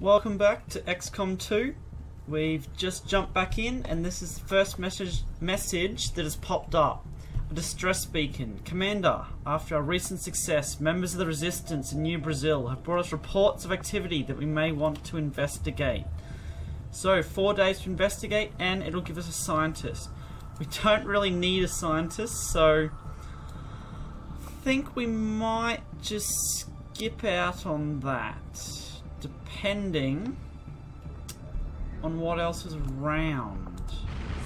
Welcome back to XCOM 2. We've just jumped back in, and this is the first message message that has popped up. A distress beacon. Commander, after our recent success, members of the Resistance in New Brazil have brought us reports of activity that we may want to investigate. So, four days to investigate, and it'll give us a scientist. We don't really need a scientist, so I think we might just skip out on that, depending on what else is around.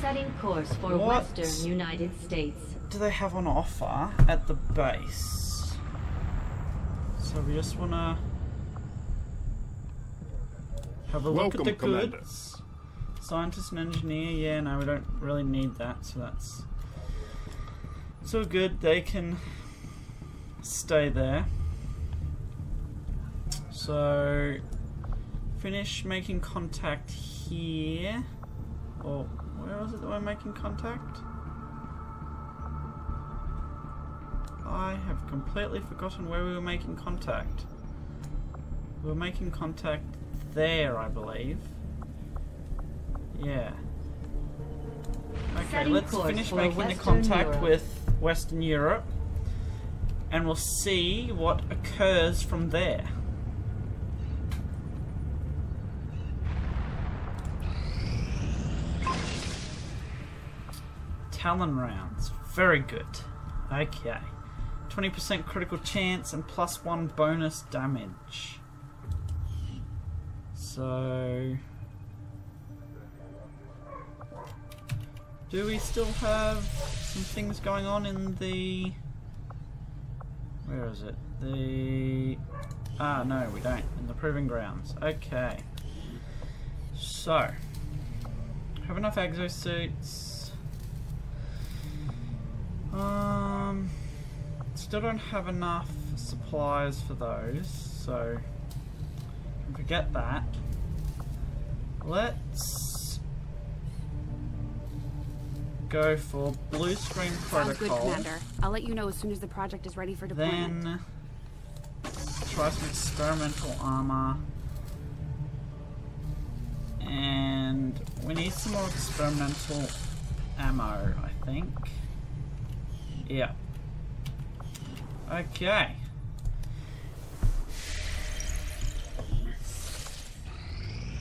Setting course for What? Western United States. do they have on offer at the base? So we just wanna have a look Welcome, at the Commander. goods. Scientist and engineer, yeah, no, we don't really need that, so that's so good. They can stay there. So finish making contact here. Or where was it that we're making contact? I have completely forgotten where we were making contact. We were making contact there, I believe. Yeah. Okay, Setting let's finish making the contact Europe. with Western Europe. And we'll see what occurs from there. Talon rounds. Very good. Okay. 20% critical chance and plus 1 bonus damage. So. Do we still have some things going on in the. Where is it? The. Ah, no, we don't. In the Proving Grounds. Okay. So. Have enough exosuits. Um, still don't have enough supplies for those, so forget that. Let's go for blue screen protocol. Sounds good. Commander. I'll let you know as soon as the project is ready for deployment. Then try some experimental armor. And we need some more experimental ammo, I think. Yeah. Okay.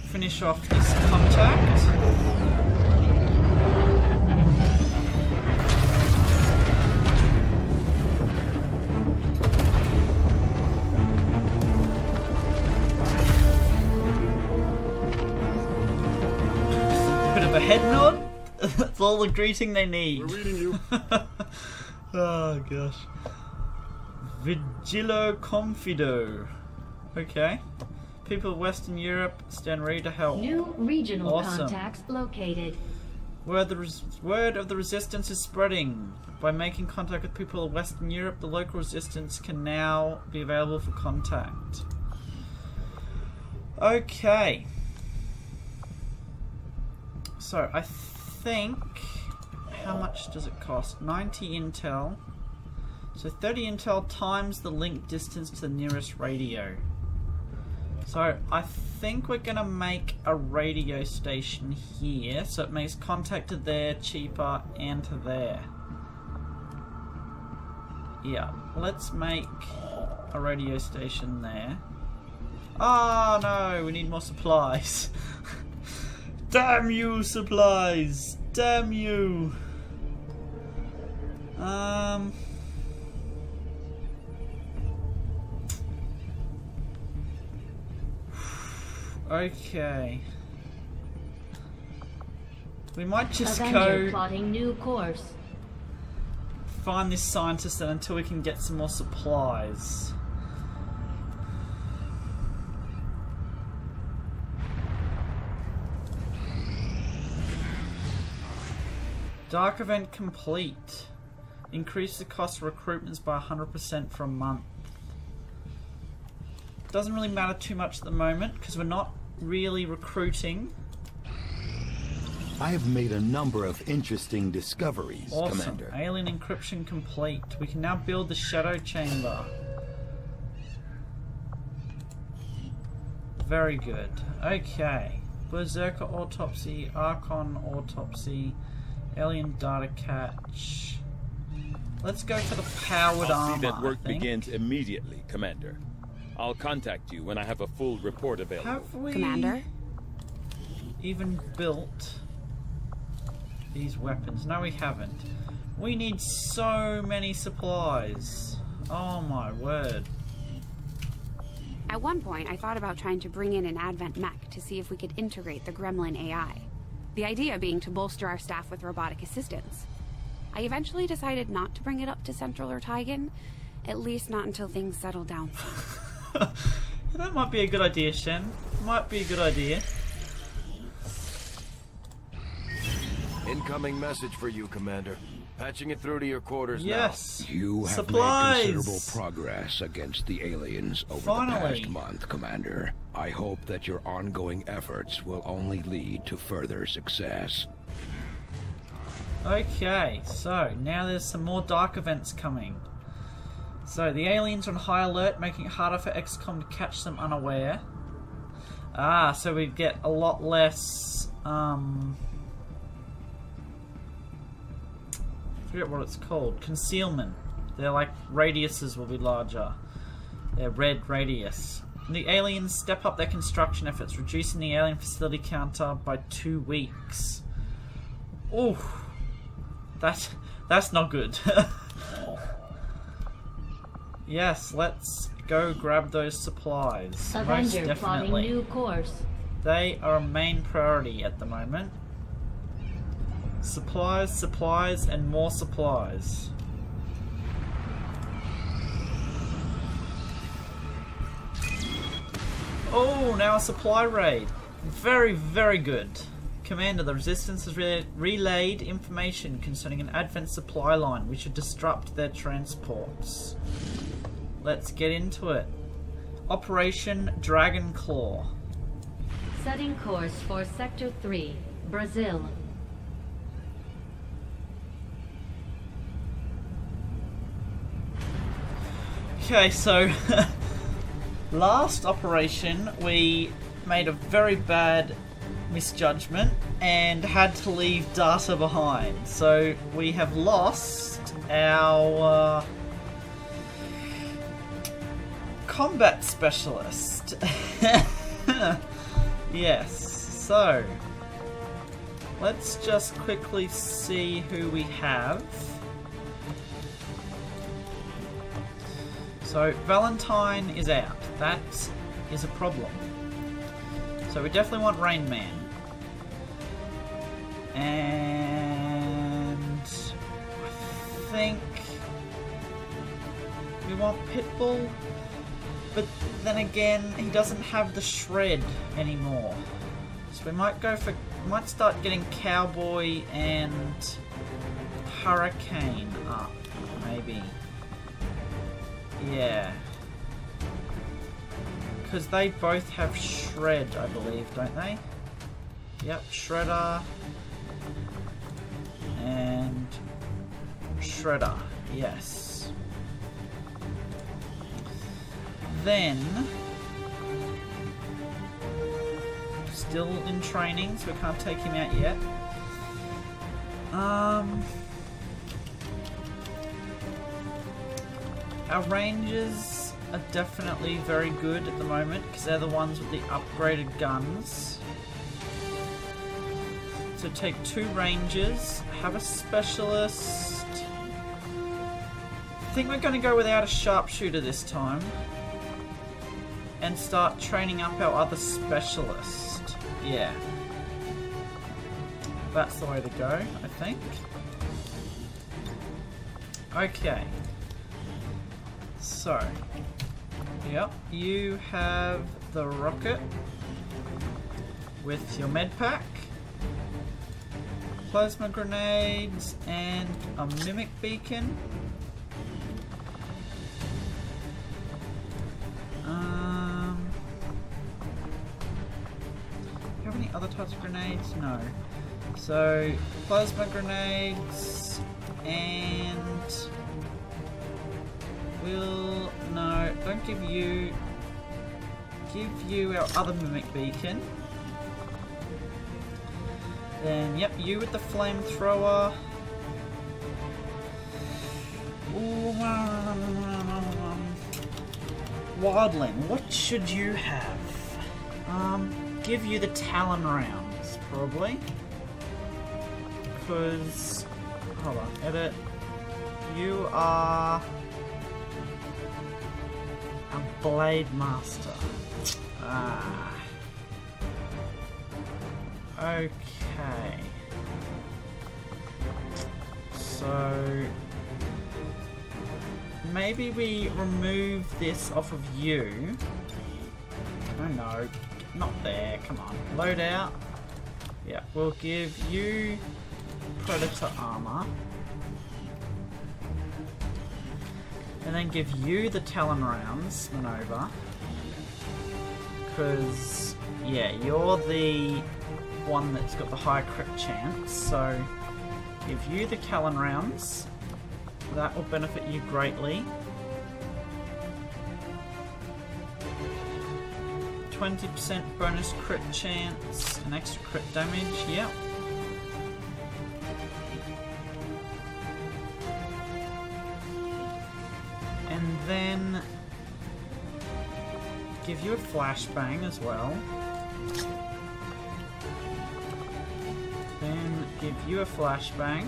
Finish off this contact. Bit of a head nod. That's all the greeting they need. We're reading you. oh gosh. Vigilo Confido. Okay. People of Western Europe stand ready to help. New regional Awesome. contacts located. Word, the res- word of the resistance is spreading. By making contact with people of Western Europe, the local resistance can now be available for contact. Okay. So, I think. How much does it cost? 90 intel. So, 30 intel times the link distance to the nearest radio. So I think we're gonna make a radio station here, so it makes contact to there cheaper and to there. Yeah, let's make a radio station there. Oh no, we need more supplies. Damn you, supplies! Damn you! Um. Okay. We might just Avenger go plotting new course. find this scientist then until we can get some more supplies. Dark event complete. Increase the cost of recruitments by 100% for a month. Doesn't really matter too much at the moment because we're not really recruiting. I have made a number of interesting discoveries, Awesome. Commander. Alien encryption complete. We can now build the shadow chamber. Very good. Okay. Berserker autopsy, Archon autopsy, alien data cache. Let's go for the powered I'll armor. see that work I think. begins immediately, Commander. I'll contact you when I have a full report available. Have we Commander? even built these weapons? No, we haven't. We need so many supplies. Oh my word. At one point, I thought about trying to bring in an Advent mech to see if we could integrate the Gremlin AI. The idea being to bolster our staff with robotic assistance. I eventually decided not to bring it up to Central or Tygan, at least not until things settle down. that might be a good idea, Shen. Might be a good idea. Incoming message for you, Commander. Patching it through to your quarters Yes. You have Supplies. made considerable progress against the aliens over Finally. the past month, Commander. I hope that your ongoing efforts will only lead to further success. Okay, so now there's some more dark events coming. So the aliens are on high alert, making it harder for XCOM to catch them unaware. Ah, so we get a lot less. Um, I forget what it's called. Concealment. They're like radiuses will be larger. They're red radius. The aliens step up their construction efforts, reducing the alien facility counter by two weeks. Ooh. That that's not good. yes, let's go grab those supplies. Avenger plotting definitely. new course. They are a main priority at the moment. Supplies, supplies, and more supplies. Oh, now a supply raid. Very, very good. Commander, the Resistance has re- relayed information concerning an Advent supply line. We should disrupt their transports. Let's get into it. Operation Dragon Claw. Setting course for Sector 3, Brazil. Okay, so last operation we made a very bad misjudgment and had to leave data behind. So we have lost our uh, combat specialist. yes, so let's just quickly see who we have. So Valentine is out. That is a problem. So we definitely want Rain Man. And I think we want Pitbull. But then again, he doesn't have the shred anymore. So we might go for might start getting Cowboy and Hurricane up, maybe. Yeah. Because they both have Shred, I believe, don't they? Yep, Shredder. And Shredder, yes. Then, still in training, so we can't take him out yet. Um, Our rangers are definitely very good at the moment because they're the ones with the upgraded guns. So take two rangers, have a specialist. I think we're going to go without a sharpshooter this time. And start training up our other specialist. Yeah. That's the way to go, I think. Okay. So, yep, you have the rocket with your med pack, plasma grenades, and a mimic beacon. Um, do you have any other types of grenades? No. So, plasma grenades and we'll, no, don't give you. give you our other mimic beacon. Then, yep, you with the flamethrower. Wildling, what should you have? Um, give you the Talon rounds, probably. Because, hold on, edit. You are a Blade Master. Ah. Okay. So maybe we remove this off of you. Oh no, not there. Come on, load out. Yeah, we'll give you Predator armor. And then give you the Talon rounds, Manova. Because, yeah, you're the one that's got the high crit chance, so give you the Talon rounds. That will benefit you greatly. 20% bonus crit chance, and extra crit damage, yep. And then give you a flashbang as well. You a flashbang.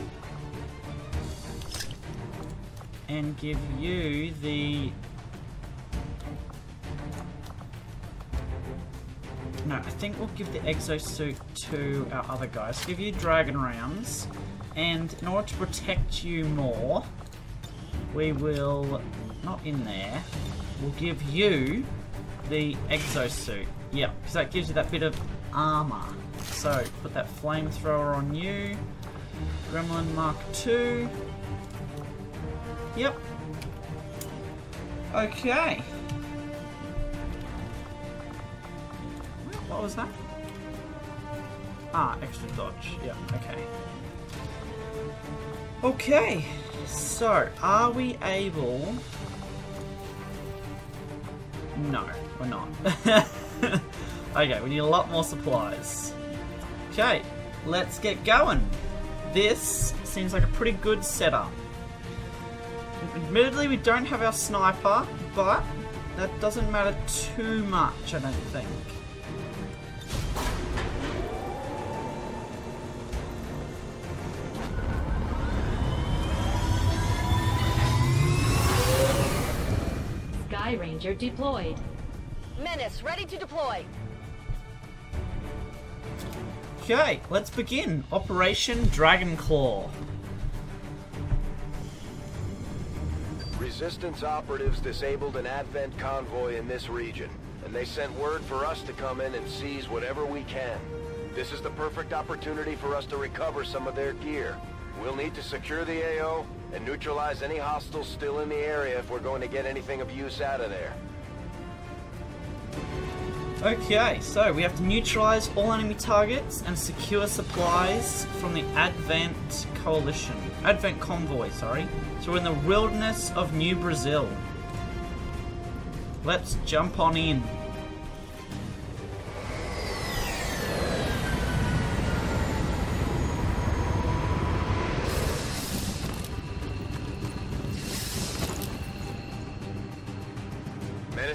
And give you the... No, I think we'll give the exosuit to our other guys. Give you dragon rounds. And in order to protect you more, we will... Not in there. We'll give you the exosuit. Yep, because that gives you that bit of armor. So, put that flamethrower on you. Gremlin Mark II. Yep. Okay. What was that? Ah, extra dodge. Yeah, okay. Okay, so are we able... No, we're not. okay, we need a lot more supplies. Okay, let's get going. This seems like a pretty good setup. Admittedly, we don't have our sniper, but that doesn't matter too much, I don't think. Skyranger deployed. Menace, ready to deploy. Okay, let's begin. Operation Dragon Claw. Resistance operatives disabled an Advent convoy in this region, and they sent word for us to come in and seize whatever we can. This is the perfect opportunity for us to recover some of their gear. We'll need to secure the AO and neutralize any hostiles still in the area if we're going to get anything of use out of there. Okay, so we have to neutralize all enemy targets and secure supplies from the Advent Coalition. Advent Convoy, sorry. So we're in the wilderness of New Brazil. Let's jump on in.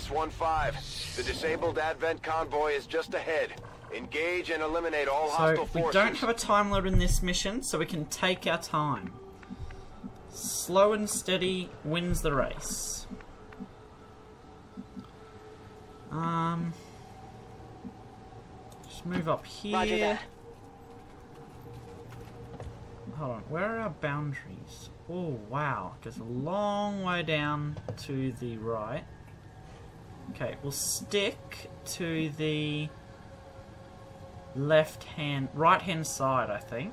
Menace 1-5, the disabled Advent convoy is just ahead. Engage and eliminate all So hostile we forces. don't have a time limit in this mission, so we can take our time. Slow and steady wins the race. Um, just move up here. Hold on, where are our boundaries? Oh wow, it goes a long way down to the right. Okay, we'll stick to the left hand, right hand side, I think.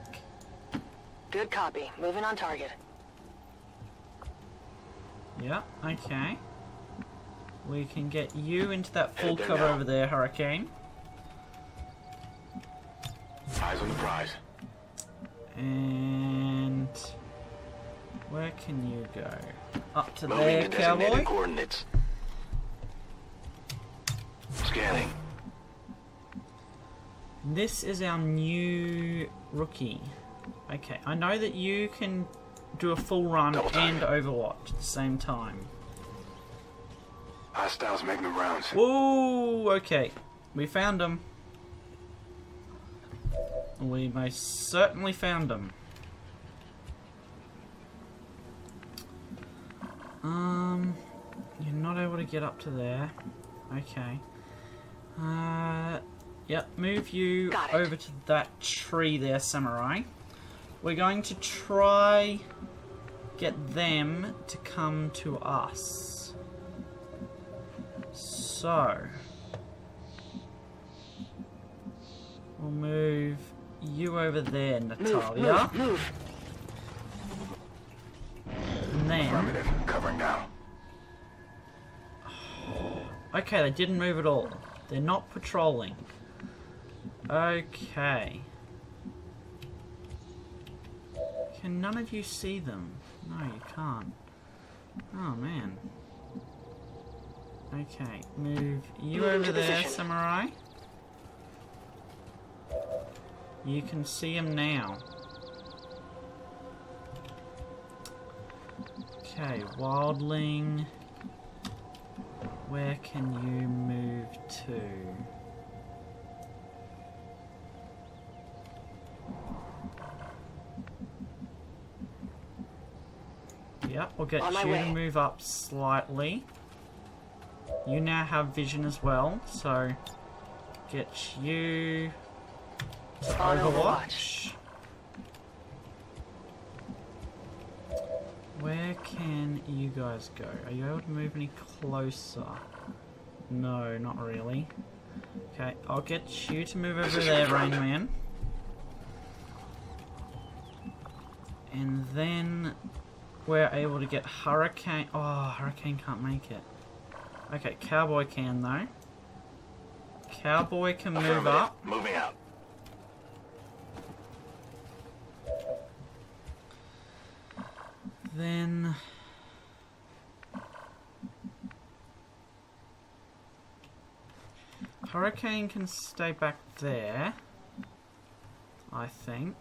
Good copy. Moving on target. Yeah, okay. We can get you into that full Head cover now. over there, Hurricane. Eyes on the prize. And where can you go? Up to Moving there, to designated cowboy. coordinates. Scanning. This is our new rookie. Okay, I know that you can do a full run and Overwatch at the same time. Hostiles making the rounds. Whoa, okay. We found them. We most certainly found them. Um, you're not able to get up to there. Okay. Uh, yep, move you over to that tree there, Samurai. We're going to try get them to come to us. So, we'll move you over there, Move, Natalia. move, move. And then, Covering now. okay, they didn't move at all. They're not patrolling. Okay. Can none of you see them? No, you can't. Oh man. Okay, move you Move over there, position. Samurai. You can see him now. Okay, Wildling. Where can you move to? Yep, we'll get On you to move up slightly. You now have vision as well, so get you to On Overwatch. Where can you guys go? Are you able to move any closer? No, not really. Okay, I'll get you to move over there, Rain. Man. And then we're able to get Hurricane. Oh, Hurricane can't make it. Okay, Cowboy can though. Cowboy can move up. Moving out. Then Hurricane can stay back there. I think.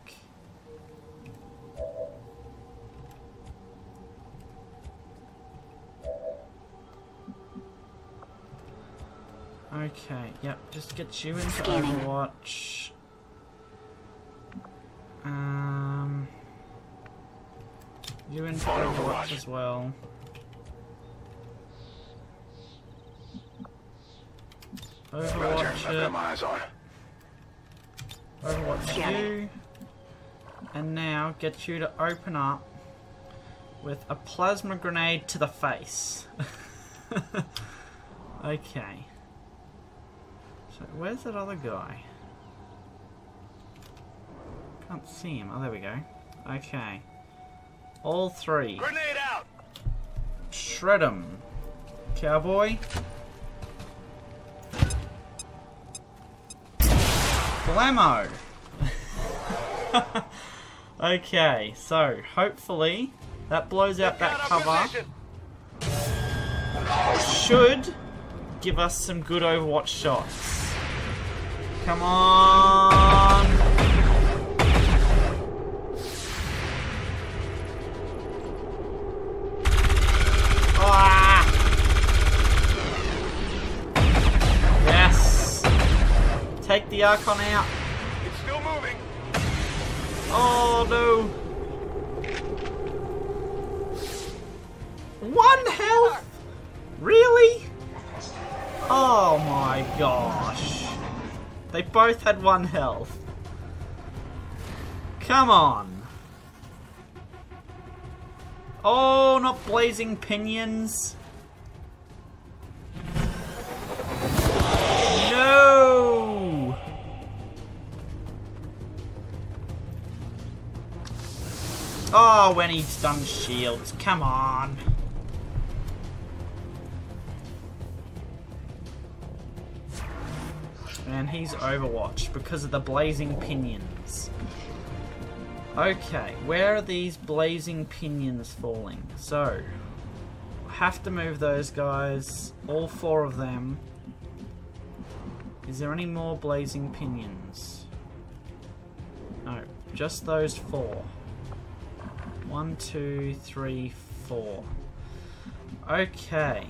Okay, yep, just get you into. Overwatch. Um you into On Overwatch Overwatch. as well. Roger. Overwatch I've got it. my eyes on. Overwatch Scanning. you. And now get you to open up with a plasma grenade to the face. okay. So where's that other guy? Can't see him. Oh, there we go. Okay. All three. Grenade out! Shred 'em. Cowboy. Blammo! okay, so hopefully that blows out that cover. Should give us some good Overwatch shots. Come on! Take the Archon out. It's still moving. Oh no! One health? Really? Oh my gosh. They both had one health. Come on. Oh, not blazing pinions. Oh, when he's done shields. Come on. And he's Overwatch because of the blazing pinions. Okay, where are these blazing pinions falling? So, have to move those guys, all four of them. Is there any more blazing pinions? No, just those four. One, two, three, four. Okay.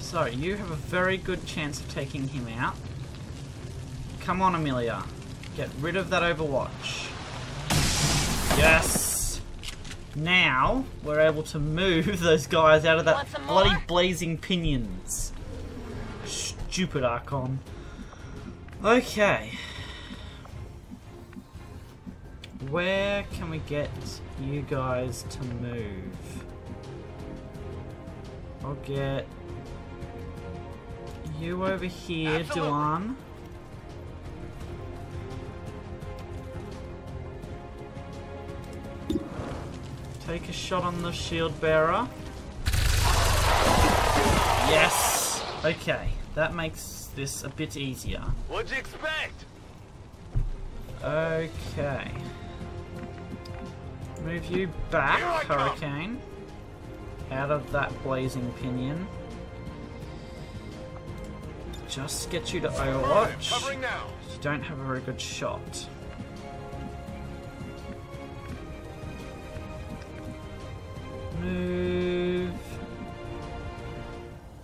So, you have a very good chance of taking him out. Come on, Amelia. Get rid of that Overwatch. Yes! Now, we're able to move those guys out of that bloody more? blazing pinions. Stupid Archon. Okay. Where can we get you guys to move? I'll get you over here, Absolutely. Duan. Take a shot on the shield bearer. Yes! Okay, that makes this a bit easier. What'd you expect? Okay. Move you back, Here come. Hurricane. Out of that blazing pinion. Just get you to Overwatch. Covering. You don't have a very good shot. Move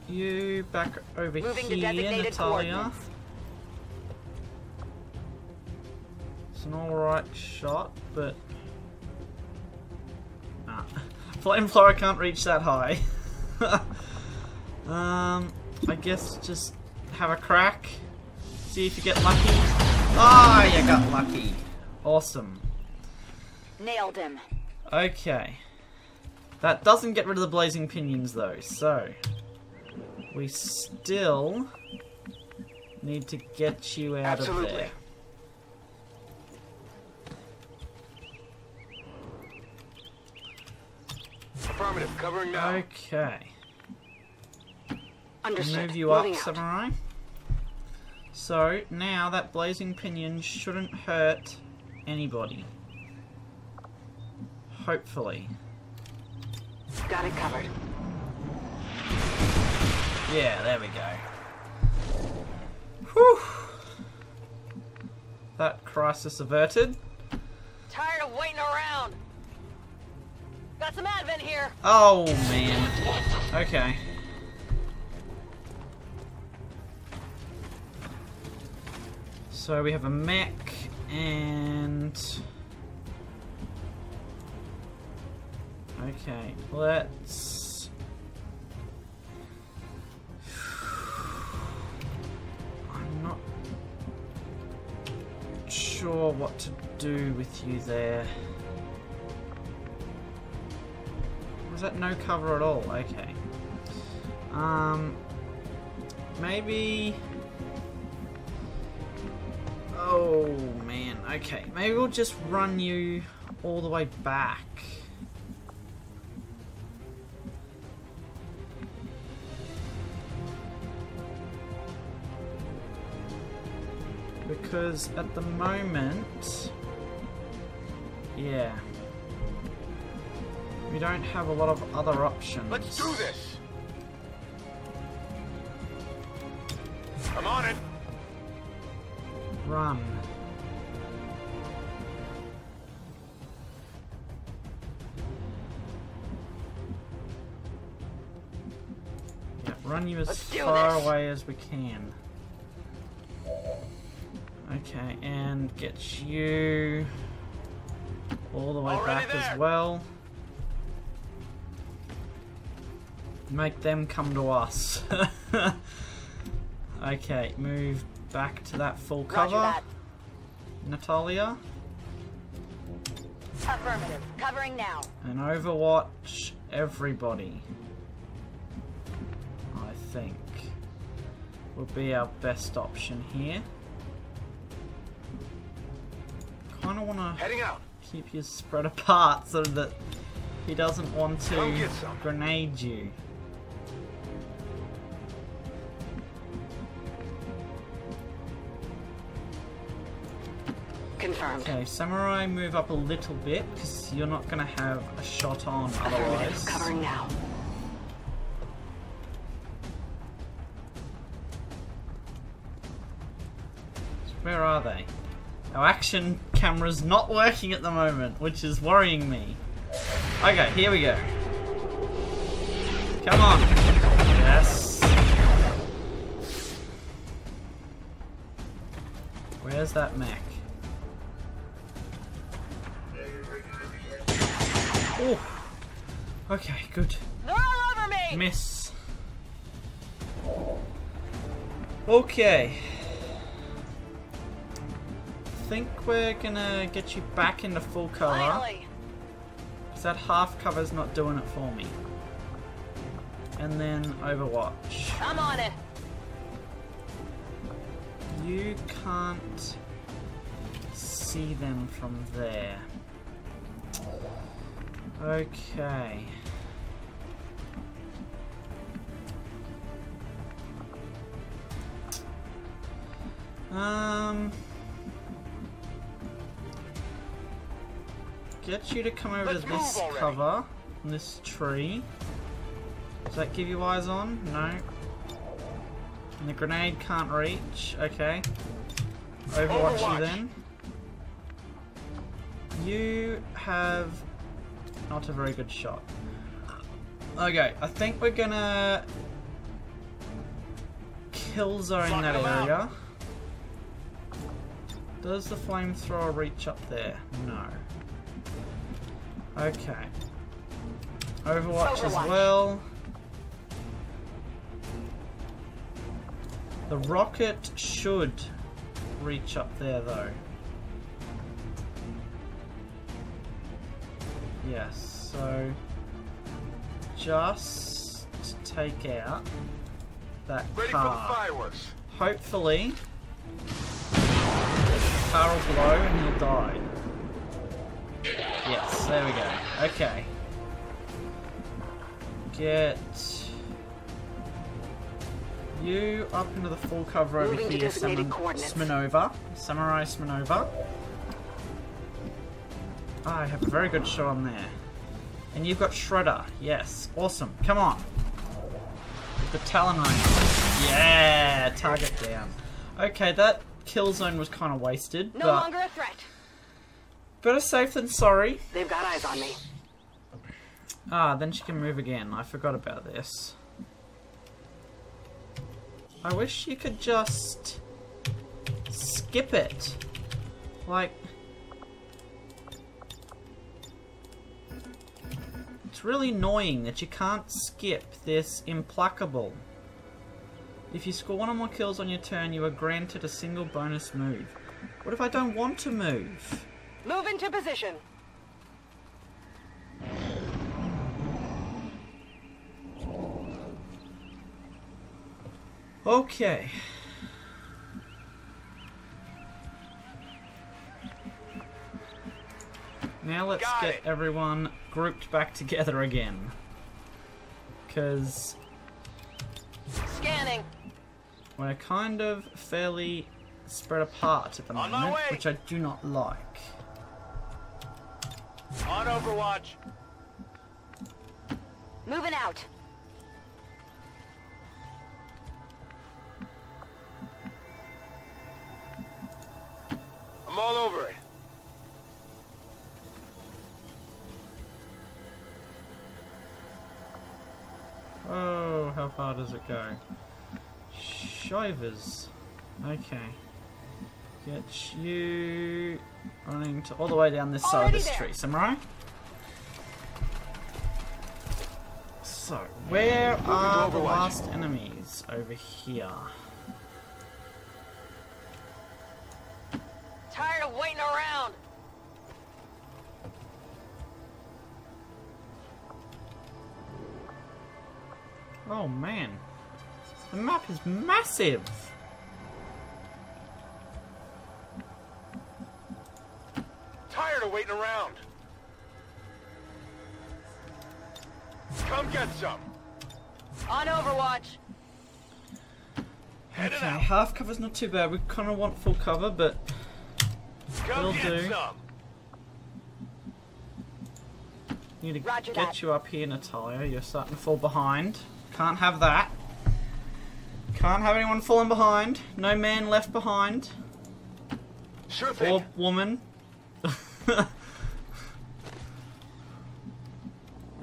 you back over Moving here, Natalia. It's an alright shot, but. Nah. Flamethrower can't reach that high. um, I guess just have a crack. See if you get lucky. Ah, you got lucky. Awesome. Nailed him. Okay. That doesn't get rid of the blazing pinions though, so we still need to get you out of Absolutely. there. Affirmative. Covering now. Okay. Understood. Move you up, out. Samurai. So now that blazing pinion shouldn't hurt anybody. Hopefully. Got it covered. Yeah, there we go. Whew. That crisis averted. Tired of waiting around. Got some advent here. Oh man. Okay. So we have a mech and Okay, let's I'm not sure what to do with you there. Was that no cover at all? Okay. Um, maybe. Oh man. Okay. Maybe we'll just run you all the way back. Because at the moment, yeah, we don't have a lot of other options. Let's do this. I'm on it. Run. Yeah, run you as Let's far away as we can. Okay, and get you all the way Already back there. as well. Make them come to us. okay, move back to that full cover. that. Natalia. Affirmative. Covering now. And Overwatch everybody. I think would be our best option here. Kinda wanna Heading out. keep you spread apart so that he doesn't want to grenade you. confirmed. Okay, Samurai, move up a little bit, because you're not going to have a shot on otherwise. Covering now. Where are they? Our action camera's not working at the moment, which is worrying me. Okay, here we go. Come on. Yes. Where's that mech? Oh. Okay, good. They're all over me! Miss. Okay. think we're gonna get you back into full cover. Finally! Because that half cover's not doing it for me. And then Overwatch. I'm on it. You can't see them from there. Okay. Um. Get you to come over Let's to this cover, this tree. Does that give you eyes on? No. And the grenade can't reach. Okay. Overwatch, Overwatch. you then. You have not a very good shot. Okay, I think we're gonna kill zone that area. Does the flamethrower reach up there? No. Okay. Overwatch, as well. The rocket should reach up there though. Yes, so just take out that Ready for car. fireworks. Hopefully, the car will blow and he'll die. Yes, there we go. Okay. Get you up into the full cover over Moving to here, designated Saman- coordinates. Smanova. Samurai Smanova. I have a very good shot on there. And you've got Shredder. Yes. Awesome. Come on. The Talon range. Yeah, target down. Okay, that kill zone was kind of wasted, No longer a threat. better safe than sorry. They've got eyes on me. Ah, then she can move again. I forgot about this. I wish you could just skip it. Like It's really annoying that you can't skip this implacable. If you score one or more kills on your turn, you are granted a single bonus move. What if I don't want to move? Move into position. Okay. Now let's Got get it. everyone grouped back together again. Because Scanning. we're kind of fairly spread apart at the On moment, which I do not like. On Overwatch. Moving out. I'm all over it. Oh, how far does it go? Shivers. Okay. Get you running to all the way down this side of Already this there. tree, Samurai. So, where are the last enemies? Over here. Oh man. The map is massive! Tired of waiting around. Come get some. On Overwatch. Headed Okay, out. half cover's not too bad. We kind of want full cover, but Come will get do. some. need to Roger get that. you up here, Natalia. You're starting to fall behind. Can't have that. Can't have anyone falling behind. No man left behind. Sure thing. Or woman.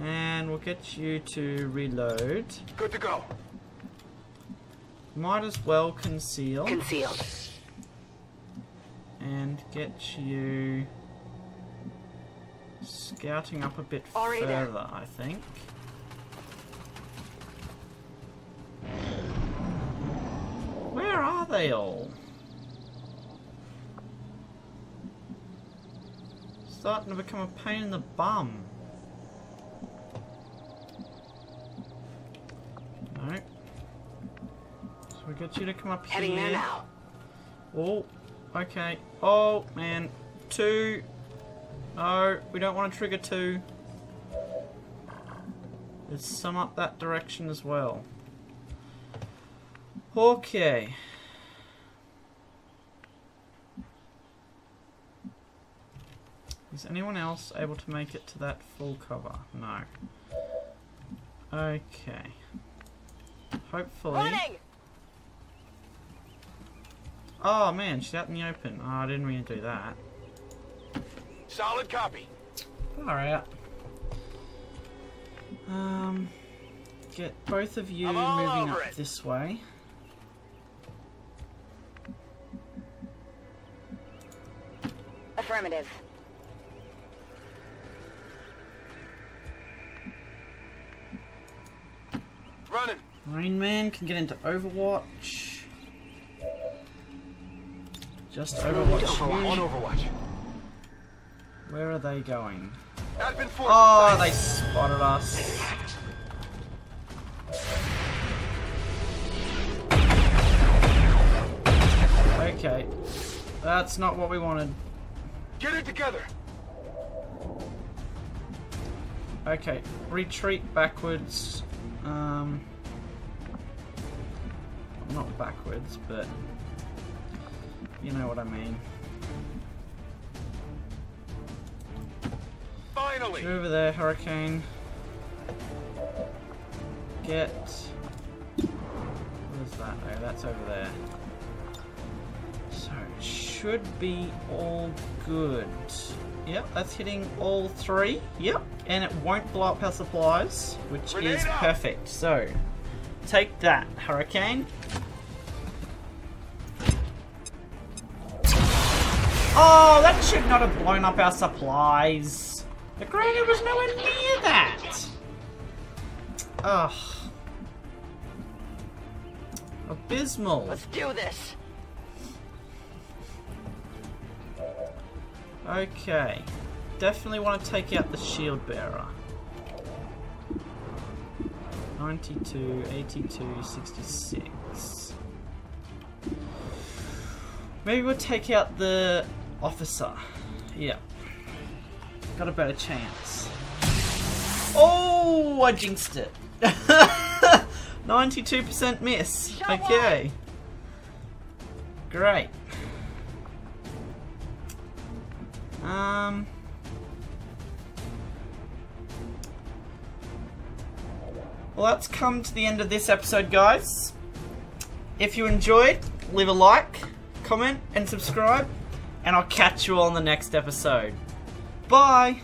and we'll get you to reload. Good to go. Might as well conceal. Concealed. and get you scouting up a bit Already there. further, I think. They all? Starting to become a pain in the bum. No. So we get you to come up Heading here. there now. Oh, okay. Oh, man. Two. No, we don't want to trigger two. There's some up that direction as well. Okay. Is anyone else able to make it to that full cover? No. Okay. Hopefully. Running! Oh man, she's out in the open. Oh, I didn't mean to do that. Solid copy. Alright. Um, get both of you moving up it. this way. Affirmative. Rain Man can get into Overwatch. Just Overwatch. On. Overwatch. Where are they going? Oh, they spotted us. Okay. That's not what we wanted. Get it together. Okay, retreat backwards. Um, not backwards, but you know what I mean. Finally. Get over there, Hurricane. Get. Where's that? Oh, that's over there. So it should be all good. Yep, that's hitting all three. Yep, and it won't blow up our supplies, which Grenade is perfect. So, take that, Hurricane. Oh, that should not have blown up our supplies. The grenade was nowhere near that. Ugh. Abysmal. Let's do this. Okay. Definitely want to take out the shield bearer. 92, 82, 66. Maybe we'll take out the officer. Yeah. Got a better chance. Oh, I jinxed it. 92% miss. Okay. Great. Um. Well, that's come to the end of this episode, guys. If you enjoyed, leave a like, comment, and subscribe, and I'll catch you all in the next episode. Bye!